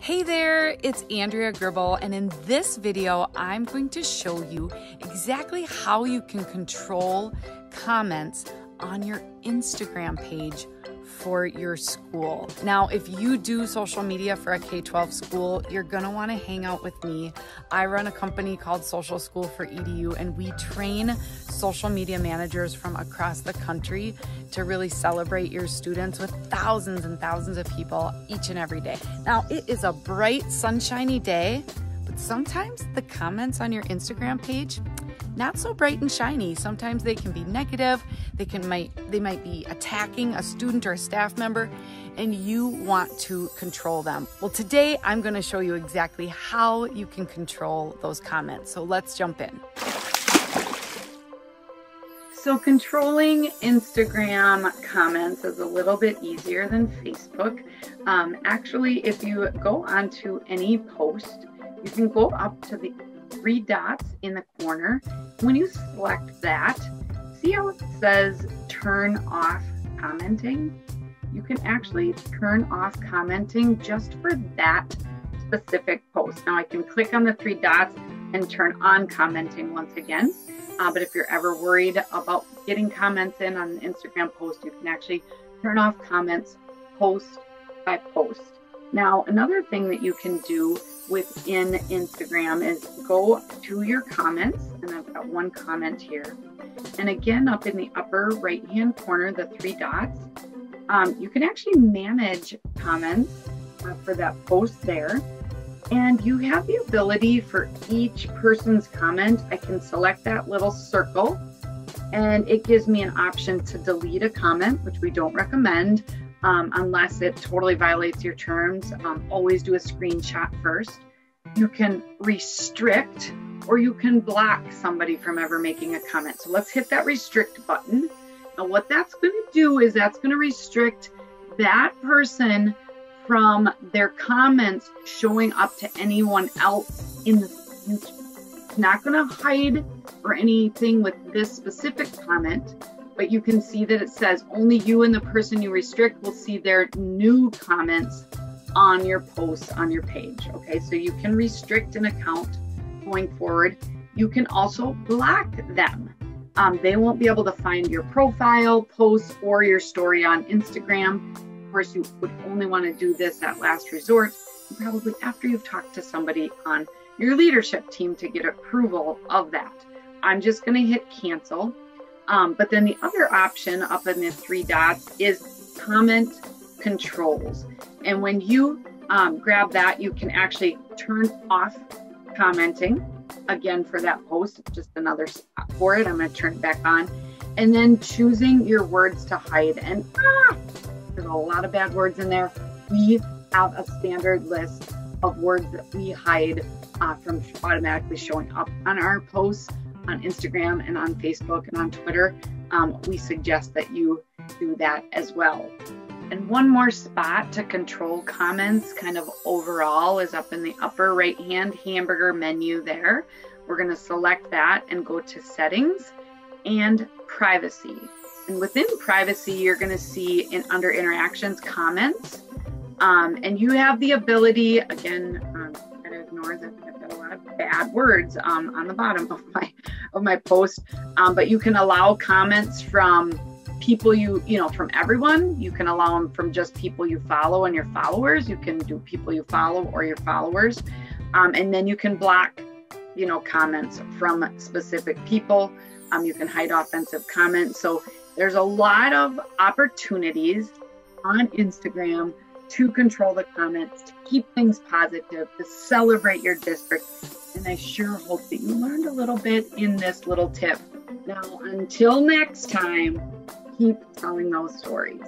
Hey there, it's Andrea Gribble, and in this video, I'm going to show you exactly how you can control comments on your Instagram page for your school. Now, if you do social media for a K 12 school, you're gonna wanna hang out with me. I run a company called Social School for EDU, and we train social media managers from across the country to really celebrate your students with thousands and thousands of people each and every day. Now, it is a bright, sunshiny day, but sometimes the comments on your Instagram page not so bright and shiny. Sometimes they can be negative. They can might they might be attacking a student or a staff member and you want to control them. Well, today I'm going to show you exactly how you can control those comments. So let's jump in. So controlling Instagram comments is a little bit easier than Facebook. Um, actually, if you go onto any post, you can go up to the three dots in the corner. When you select that, see how it says turn off commenting? You can actually turn off commenting just for that specific post. Now I can click on the three dots and turn on commenting once again. Uh, but if you're ever worried about getting comments in on an Instagram post, you can actually turn off comments post by post. Now, another thing that you can do within Instagram is go to your comments, and I've got one comment here. And again, up in the upper right hand corner, the three dots, um, you can actually manage comments uh, for that post there. And you have the ability for each person's comment, I can select that little circle and it gives me an option to delete a comment, which we don't recommend um, unless it totally violates your terms. Um, always do a screenshot first. You can restrict or you can block somebody from ever making a comment. So let's hit that restrict button. And what that's going to do is that's going to restrict that person from their comments showing up to anyone else in the it's not going to hide or anything with this specific comment but you can see that it says only you and the person you restrict will see their new comments on your posts on your page. Okay, so you can restrict an account going forward. You can also block them. Um, they won't be able to find your profile, posts, or your story on Instagram. Of course, you would only want to do this at last resort, probably after you've talked to somebody on your leadership team to get approval of that. I'm just going to hit cancel. Um, but then the other option up in the three dots is comment controls. And when you um, grab that, you can actually turn off commenting again for that post. Just another spot for it. I'm going to turn it back on. And then choosing your words to hide. And ah, there's a lot of bad words in there. We have a standard list of words that we hide uh, from automatically showing up on our posts on Instagram and on Facebook and on Twitter, um, we suggest that you do that as well. And one more spot to control comments kind of overall is up in the upper right hand hamburger menu there. We're going to select that and go to settings and privacy. And within privacy, you're going to see in under interactions comments. Um, and you have the ability, again, um, to ignore the I've got a lot of bad words um, on the bottom of my of my post. Um, but you can allow comments from people you you know from everyone. You can allow them from just people you follow and your followers. You can do people you follow or your followers, um, and then you can block you know comments from specific people. Um, you can hide offensive comments. So there's a lot of opportunities on Instagram to control the comments, to keep things positive, to celebrate your district. And I sure hope that you learned a little bit in this little tip. Now, until next time, keep telling those stories.